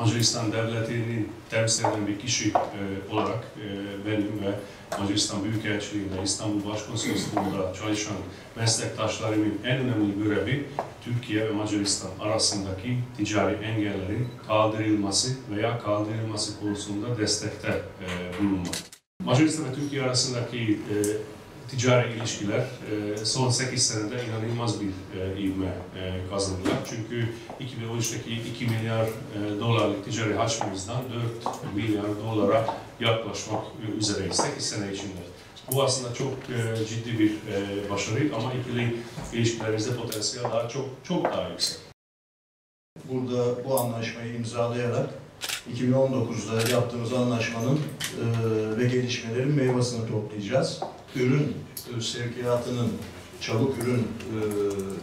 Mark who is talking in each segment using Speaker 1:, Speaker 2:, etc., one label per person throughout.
Speaker 1: Macaristan devletinin temsil eden bir kişi e, olarak e, benim ve Macaristan Büyükelçiliği'nde, İstanbul Başkonsolosluğu'nda çalışan meslektaşlarımın en önemli görevi Türkiye ve Macaristan arasındaki ticari engellerin kaldırılması veya kaldırılması konusunda destekte e, bulunmak. Macaristan ve Türkiye arasındaki e, ticari ilişkiler e, son 8 senede inanılmaz bir e, ivme e, kazandılar. Çünkü 2013'teki 2 milyar dolarlık ticari hacmimizden 4 milyar dolara yaklaşmak üzereyiz 8 sene içinde. Bu aslında çok ciddi bir başarı ama ikili ilişkilerimizde potansiyel daha çok çok daha yüksek.
Speaker 2: Burada bu anlaşmayı imzalayarak 2019'da yaptığımız anlaşmanın e, ve gelişmelerin meyvasını toplayacağız. Ürün e, sevkiyatının, çabuk ürün e,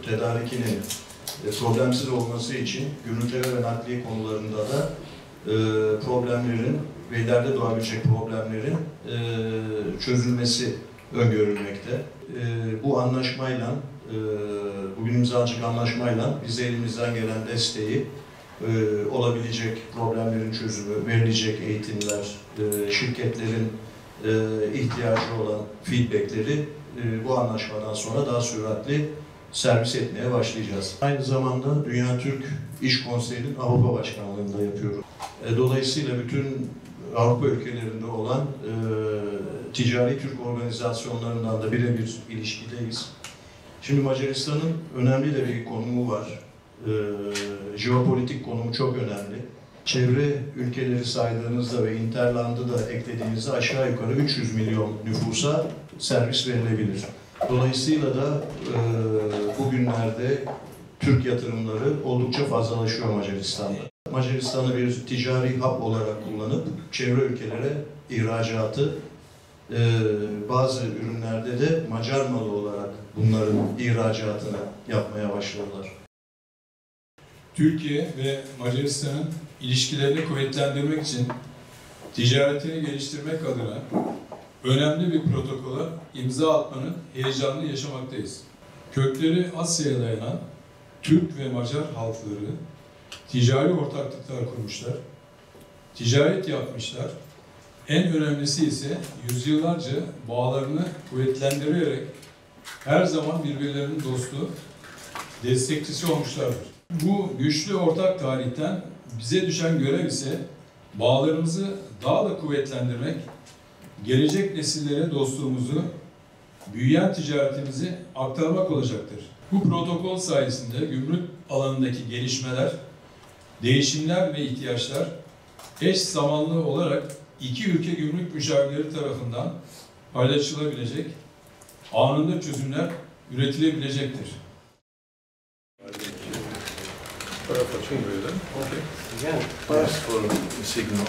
Speaker 2: tedarikinin e, problemsiz olması için gümrükleme ve nakliye konularında da e, problemlerin ve ileride doğabilecek problemlerin e, çözülmesi öngörülmekte. E, bu anlaşmayla, e, bugün imzalanacak anlaşmayla bize elimizden gelen desteği e, olabilecek problemlerin çözümü, verilecek eğitimler, e, şirketlerin e, ihtiyacı olan feedbackleri e, bu anlaşmadan sonra daha süratli servis etmeye başlayacağız. Aynı zamanda Dünya Türk İş Konseyi'nin Avrupa Başkanlığı'nda yapıyorum. E, dolayısıyla bütün Avrupa ülkelerinde olan e, ticari Türk organizasyonlarından da birebir ilişkideyiz. Şimdi Macaristan'ın önemli de bir konumu var. E, jeopolitik konumu çok önemli. Çevre ülkeleri saydığınızda ve Interland'ı da eklediğinizde aşağı yukarı 300 milyon nüfusa servis verilebilir. Dolayısıyla da e, bugünlerde Türk yatırımları oldukça fazlalaşıyor Macaristan'da. Macaristan'ı bir ticari hap olarak kullanıp çevre ülkelere ihracatı, e, bazı ürünlerde de Macar malı olarak bunların ihracatını yapmaya başladılar.
Speaker 3: Türkiye ve Macaristan'ın ilişkilerini kuvvetlendirmek için ticaretini geliştirmek adına önemli bir protokola imza atmanın heyecanını yaşamaktayız. Kökleri Asya'ya dayanan Türk ve Macar halkları ticari ortaklıklar kurmuşlar, ticaret yapmışlar. En önemlisi ise yüzyıllarca bağlarını kuvvetlendirerek her zaman birbirlerinin dostu, destekçisi olmuşlardır. Bu güçlü ortak tarihten bize düşen görev ise bağlarımızı daha da kuvvetlendirmek, gelecek nesillere dostluğumuzu, büyüyen ticaretimizi aktarmak olacaktır. Bu protokol sayesinde gümrük alanındaki gelişmeler, değişimler ve ihtiyaçlar eş zamanlı olarak iki ülke gümrük müşavirleri tarafından paylaşılabilecek, anında çözümler üretilebilecektir.
Speaker 4: for, for some reason. Okay.
Speaker 5: Yeah.
Speaker 4: Plus for the signal.